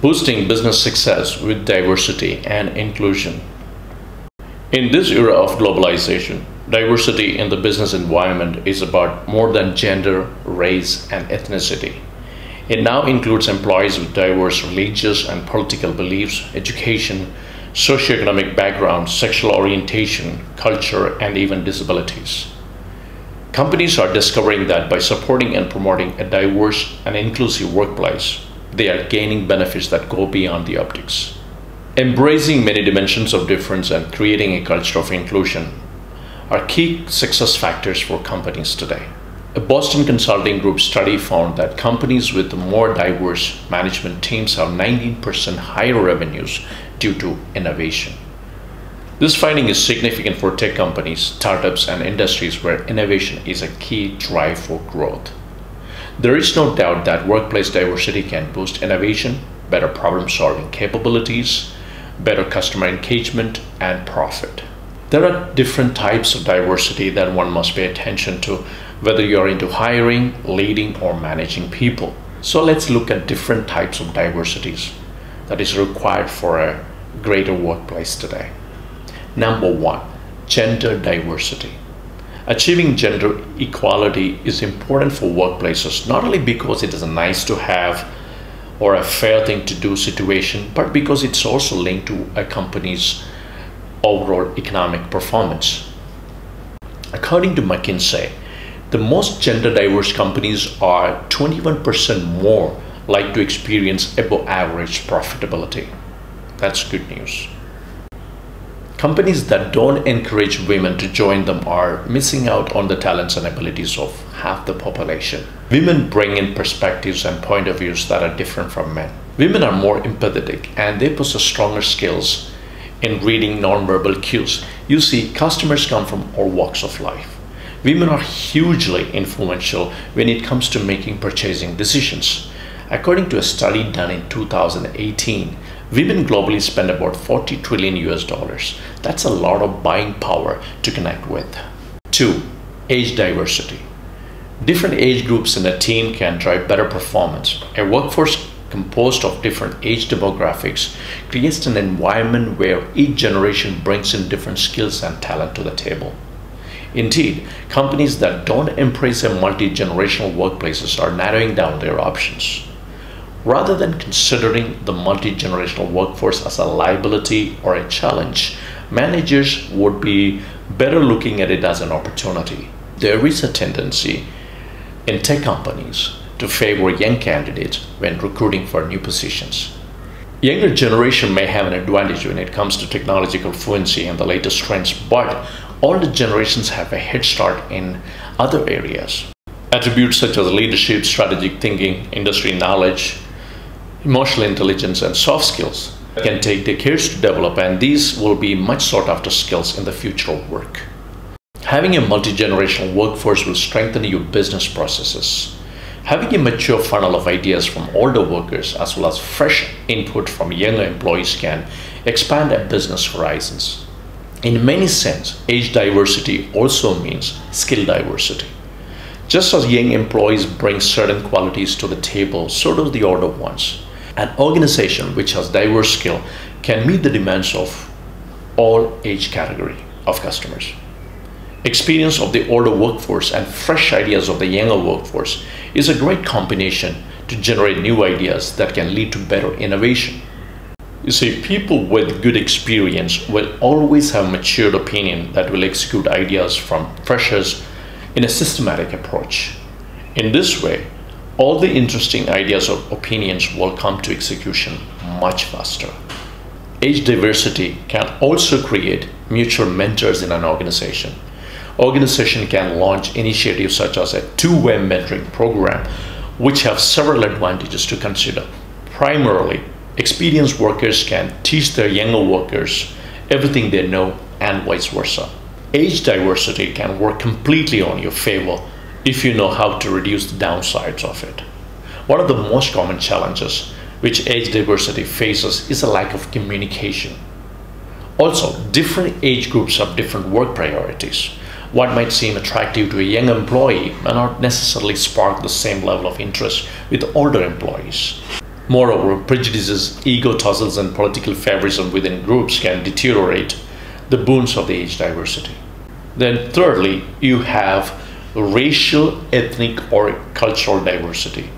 boosting business success with diversity and inclusion. In this era of globalization, diversity in the business environment is about more than gender, race, and ethnicity. It now includes employees with diverse religious and political beliefs, education, socioeconomic background, sexual orientation, culture, and even disabilities. Companies are discovering that by supporting and promoting a diverse and inclusive workplace, they are gaining benefits that go beyond the optics. Embracing many dimensions of difference and creating a culture of inclusion are key success factors for companies today. A Boston Consulting Group study found that companies with more diverse management teams have 19% higher revenues due to innovation. This finding is significant for tech companies, startups, and industries where innovation is a key drive for growth. There is no doubt that workplace diversity can boost innovation, better problem solving capabilities, better customer engagement, and profit. There are different types of diversity that one must pay attention to, whether you're into hiring, leading, or managing people. So let's look at different types of diversities that is required for a greater workplace today. Number one, gender diversity. Achieving gender equality is important for workplaces not only because it is a nice to have or a fair thing to do situation, but because it's also linked to a company's overall economic performance. According to McKinsey, the most gender diverse companies are 21% more like to experience above average profitability. That's good news. Companies that don't encourage women to join them are missing out on the talents and abilities of half the population. Women bring in perspectives and point of views that are different from men. Women are more empathetic and they possess stronger skills in reading nonverbal cues. You see, customers come from all walks of life. Women are hugely influential when it comes to making purchasing decisions. According to a study done in 2018, Women globally spend about 40 trillion US dollars. That's a lot of buying power to connect with. Two, age diversity. Different age groups in a team can drive better performance. A workforce composed of different age demographics creates an environment where each generation brings in different skills and talent to the table. Indeed, companies that don't embrace a multi-generational workplaces are narrowing down their options. Rather than considering the multi generational workforce as a liability or a challenge, managers would be better looking at it as an opportunity. There is a tendency in tech companies to favor young candidates when recruiting for new positions. Younger generation may have an advantage when it comes to technological fluency and the latest trends, but older generations have a head start in other areas. Attributes such as leadership, strategic thinking, industry knowledge, emotional intelligence and soft skills can take decades to develop and these will be much sought after skills in the future of work. Having a multi-generational workforce will strengthen your business processes. Having a mature funnel of ideas from older workers as well as fresh input from younger employees can expand a business horizons. In many sense, age diversity also means skill diversity. Just as young employees bring certain qualities to the table, so do the older ones. An organization which has diverse skill can meet the demands of all age category of customers. Experience of the older workforce and fresh ideas of the younger workforce is a great combination to generate new ideas that can lead to better innovation. You see, people with good experience will always have matured opinion that will execute ideas from freshers in a systematic approach. In this way, all the interesting ideas or opinions will come to execution much faster. Age diversity can also create mutual mentors in an organization. Organization can launch initiatives such as a two-way mentoring program, which have several advantages to consider. Primarily, experienced workers can teach their younger workers everything they know and vice versa. Age diversity can work completely on your favor if you know how to reduce the downsides of it. One of the most common challenges which age diversity faces is a lack of communication. Also, different age groups have different work priorities. What might seem attractive to a young employee may not necessarily spark the same level of interest with older employees. Moreover, prejudices, ego tussles, and political favorism within groups can deteriorate the boons of the age diversity. Then, thirdly, you have racial, ethnic, or cultural diversity.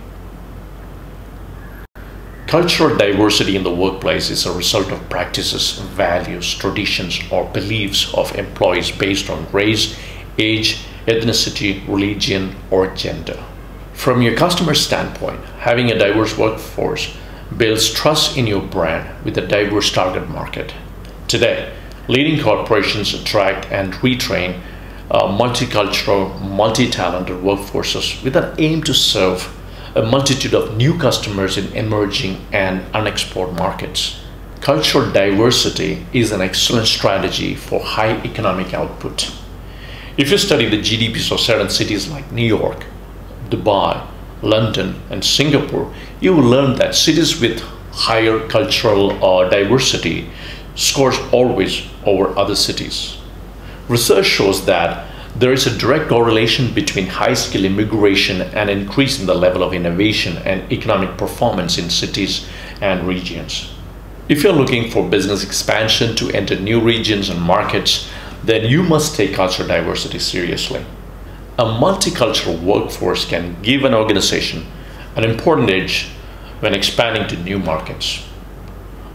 Cultural diversity in the workplace is a result of practices, values, traditions, or beliefs of employees based on race, age, ethnicity, religion, or gender. From your customer standpoint, having a diverse workforce builds trust in your brand with a diverse target market. Today, leading corporations attract and retrain uh, multicultural, multi-talented workforces with an aim to serve a multitude of new customers in emerging and unexplored markets. Cultural diversity is an excellent strategy for high economic output. If you study the GDPs of certain cities like New York, Dubai, London, and Singapore, you will learn that cities with higher cultural uh, diversity scores always over other cities. Research shows that there is a direct correlation between high skill immigration and increase in the level of innovation and economic performance in cities and regions. If you're looking for business expansion to enter new regions and markets, then you must take cultural diversity seriously. A multicultural workforce can give an organization an important edge when expanding to new markets.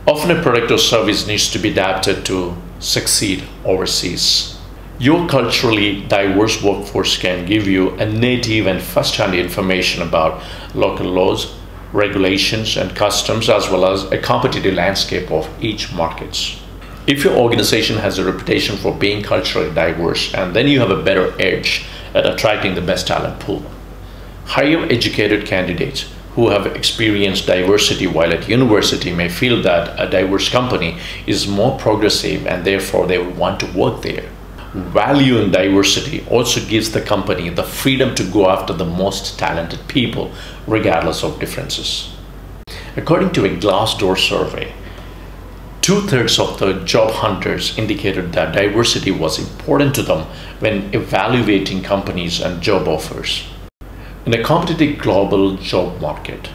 Often a product or service needs to be adapted to succeed overseas. Your culturally diverse workforce can give you a native and first-hand information about local laws, regulations, and customs, as well as a competitive landscape of each markets. If your organization has a reputation for being culturally diverse, and then you have a better edge at attracting the best talent pool. Higher educated candidates who have experienced diversity while at university may feel that a diverse company is more progressive and therefore they will want to work there value in diversity also gives the company the freedom to go after the most talented people, regardless of differences. According to a Glassdoor survey, two thirds of the job hunters indicated that diversity was important to them when evaluating companies and job offers. In a competitive global job market,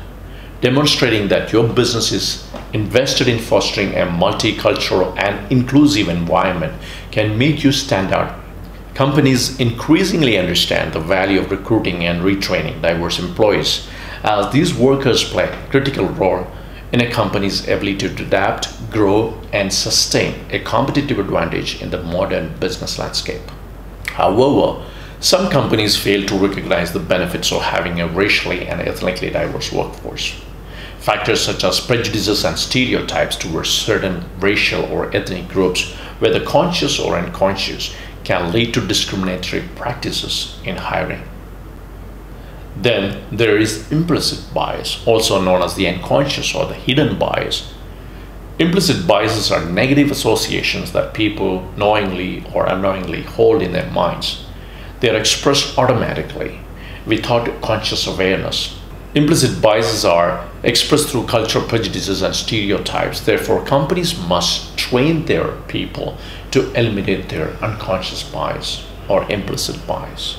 demonstrating that your business is invested in fostering a multicultural and inclusive environment can make you stand out. Companies increasingly understand the value of recruiting and retraining diverse employees as these workers play a critical role in a company's ability to adapt, grow, and sustain a competitive advantage in the modern business landscape. However, some companies fail to recognize the benefits of having a racially and ethnically diverse workforce. Factors such as prejudices and stereotypes towards certain racial or ethnic groups, whether conscious or unconscious, can lead to discriminatory practices in hiring. Then there is implicit bias, also known as the unconscious or the hidden bias. Implicit biases are negative associations that people knowingly or unknowingly hold in their minds. They are expressed automatically without conscious awareness Implicit biases are expressed through cultural prejudices and stereotypes. Therefore, companies must train their people to eliminate their unconscious bias or implicit bias.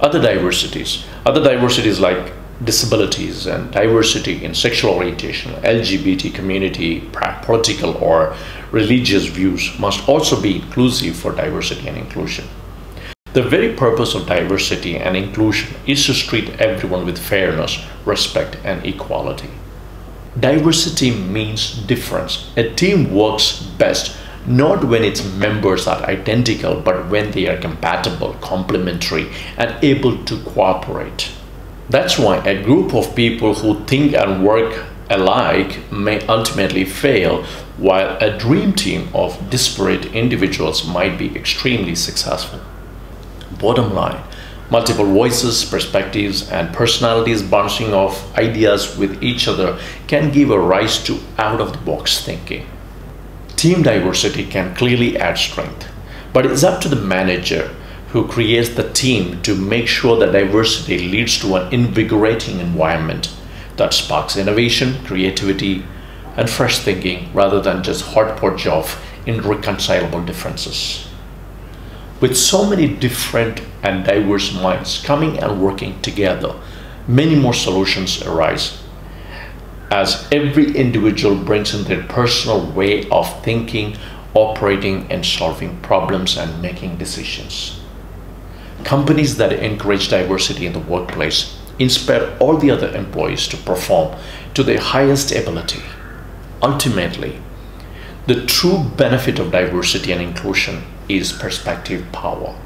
Other diversities, other diversities like disabilities and diversity in sexual orientation, LGBT community, political or religious views must also be inclusive for diversity and inclusion. The very purpose of diversity and inclusion is to treat everyone with fairness, respect, and equality. Diversity means difference. A team works best not when its members are identical, but when they are compatible, complementary, and able to cooperate. That's why a group of people who think and work alike may ultimately fail, while a dream team of disparate individuals might be extremely successful. Bottom line, multiple voices, perspectives, and personalities bouncing off ideas with each other can give a rise to out of the box thinking. Team diversity can clearly add strength, but it's up to the manager who creates the team to make sure that diversity leads to an invigorating environment that sparks innovation, creativity, and fresh thinking rather than just hodgepodge of irreconcilable differences. With so many different and diverse minds coming and working together, many more solutions arise. as every individual brings in their personal way of thinking, operating, and solving problems and making decisions. Companies that encourage diversity in the workplace inspire all the other employees to perform to their highest ability. Ultimately, the true benefit of diversity and inclusion is perspective power.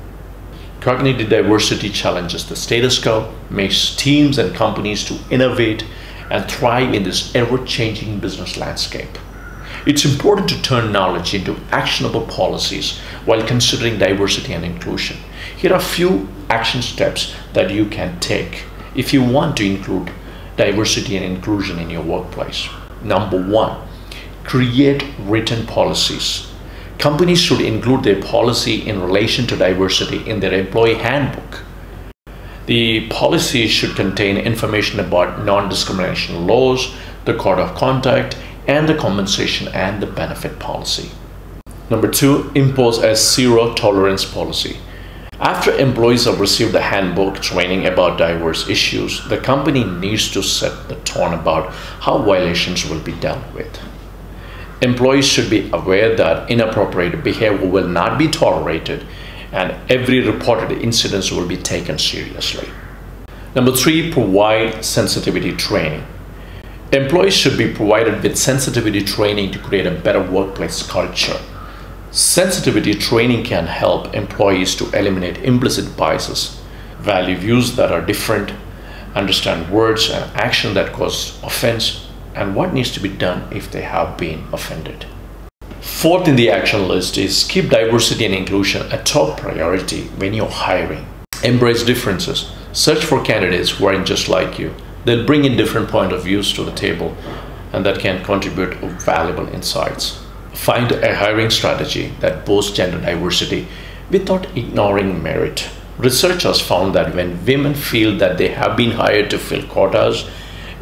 Cognitive diversity challenges the status quo, makes teams and companies to innovate and thrive in this ever-changing business landscape. It's important to turn knowledge into actionable policies while considering diversity and inclusion. Here are a few action steps that you can take if you want to include diversity and inclusion in your workplace. Number one, create written policies. Companies should include their policy in relation to diversity in their employee handbook. The policy should contain information about non-discrimination laws, the code of conduct, and the compensation and the benefit policy. Number two, impose a zero tolerance policy. After employees have received the handbook training about diverse issues, the company needs to set the tone about how violations will be dealt with. Employees should be aware that inappropriate behavior will not be tolerated and every reported incident will be taken seriously. Number three, provide sensitivity training. Employees should be provided with sensitivity training to create a better workplace culture. Sensitivity training can help employees to eliminate implicit biases, value views that are different, understand words and action that cause offense, and what needs to be done if they have been offended. Fourth in the action list is keep diversity and inclusion a top priority when you're hiring. Embrace differences. Search for candidates who aren't just like you. They'll bring in different point of views to the table and that can contribute valuable insights. Find a hiring strategy that boasts gender diversity without ignoring merit. Researchers found that when women feel that they have been hired to fill quotas,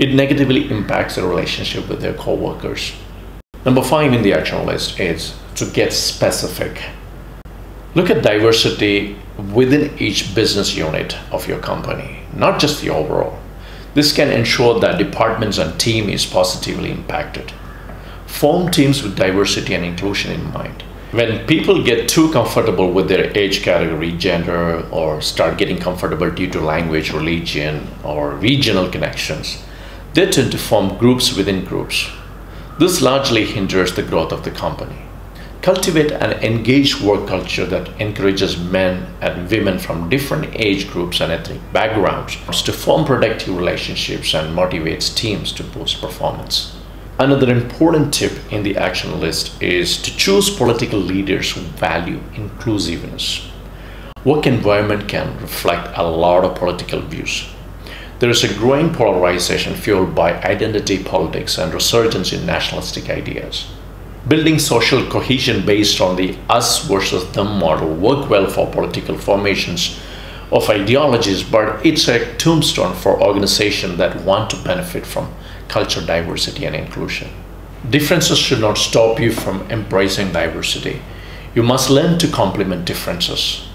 it negatively impacts their relationship with their co-workers. Number five in the action list is to get specific. Look at diversity within each business unit of your company, not just the overall. This can ensure that departments and team is positively impacted. Form teams with diversity and inclusion in mind. When people get too comfortable with their age category, gender, or start getting comfortable due to language, religion, or regional connections, they tend to form groups within groups this largely hinders the growth of the company. Cultivate an engaged work culture that encourages men and women from different age groups and ethnic backgrounds to form productive relationships and motivates teams to boost performance. Another important tip in the action list is to choose political leaders who value inclusiveness. Work environment can reflect a lot of political views, there is a growing polarization fueled by identity politics and resurgence in nationalistic ideas. Building social cohesion based on the us versus them model work well for political formations of ideologies, but it's a tombstone for organizations that want to benefit from cultural diversity and inclusion. Differences should not stop you from embracing diversity. You must learn to complement differences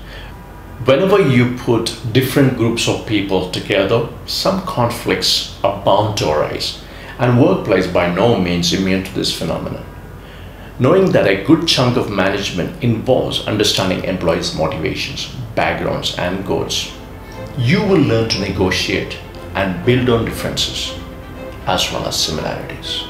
whenever you put different groups of people together, some conflicts are bound to arise, and workplace by no means immune to this phenomenon. Knowing that a good chunk of management involves understanding employees' motivations, backgrounds, and goals, you will learn to negotiate and build on differences as well as similarities.